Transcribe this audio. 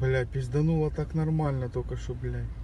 Бля, пиздануло так нормально только что, блядь.